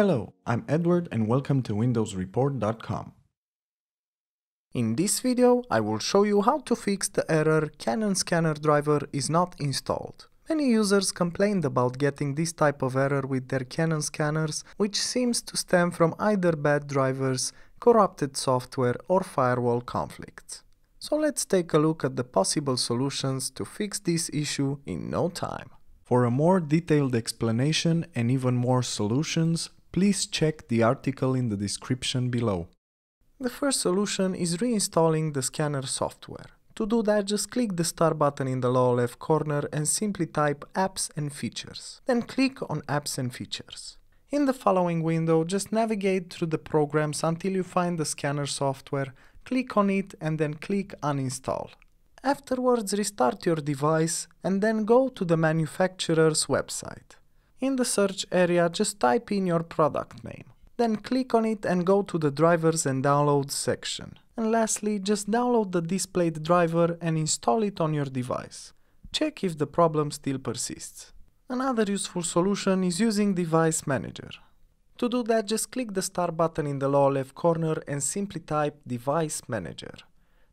Hello, I'm Edward and welcome to windowsreport.com. In this video, I will show you how to fix the error Canon scanner driver is not installed. Many users complained about getting this type of error with their Canon scanners, which seems to stem from either bad drivers, corrupted software or firewall conflicts. So let's take a look at the possible solutions to fix this issue in no time. For a more detailed explanation and even more solutions, please check the article in the description below. The first solution is reinstalling the scanner software. To do that, just click the start button in the lower left corner and simply type Apps and Features. Then click on Apps and Features. In the following window, just navigate through the programs until you find the scanner software, click on it and then click Uninstall. Afterwards, restart your device and then go to the manufacturer's website. In the search area, just type in your product name. Then click on it and go to the drivers and downloads section. And lastly, just download the displayed driver and install it on your device. Check if the problem still persists. Another useful solution is using Device Manager. To do that, just click the start button in the lower left corner and simply type Device Manager.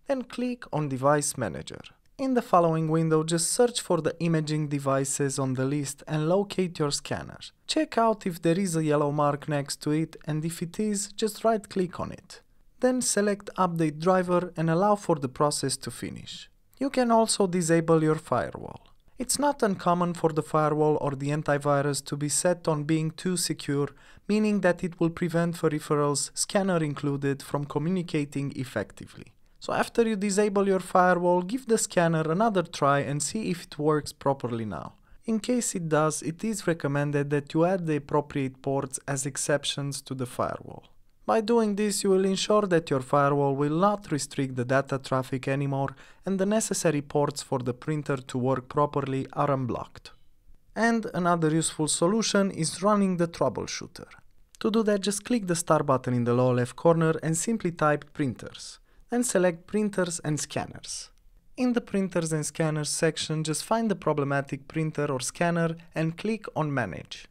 Then click on Device Manager. In the following window, just search for the imaging devices on the list and locate your scanner. Check out if there is a yellow mark next to it and if it is, just right click on it. Then select Update Driver and allow for the process to finish. You can also disable your firewall. It's not uncommon for the firewall or the antivirus to be set on being too secure, meaning that it will prevent peripherals, scanner included, from communicating effectively. So after you disable your firewall, give the scanner another try and see if it works properly now. In case it does, it is recommended that you add the appropriate ports as exceptions to the firewall. By doing this, you will ensure that your firewall will not restrict the data traffic anymore and the necessary ports for the printer to work properly are unblocked. And another useful solution is running the troubleshooter. To do that, just click the start button in the lower left corner and simply type printers then select Printers and Scanners. In the Printers and Scanners section, just find the problematic printer or scanner and click on Manage.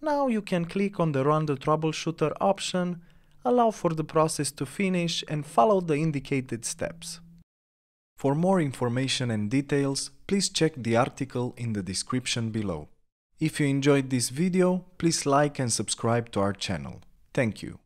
Now you can click on the Run the Troubleshooter option, allow for the process to finish and follow the indicated steps. For more information and details, please check the article in the description below. If you enjoyed this video, please like and subscribe to our channel. Thank you.